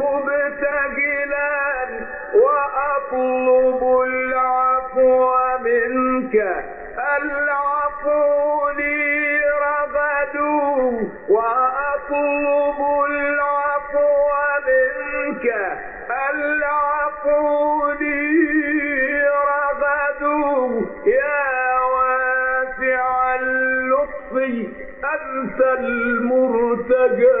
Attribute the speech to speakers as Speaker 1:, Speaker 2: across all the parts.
Speaker 1: مبتجلا وأطلب العفو منك. العفو لي رغد وأطلب العفو منك. العفو لي رغد يا واسع اللطف. أنت المرتجى.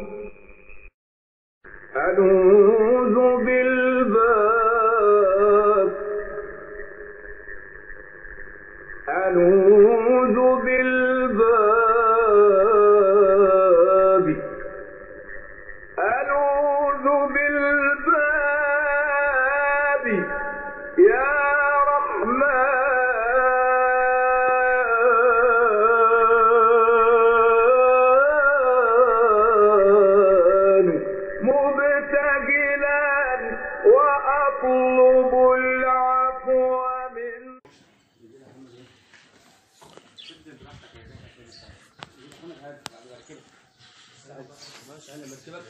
Speaker 2: أنا مركبك.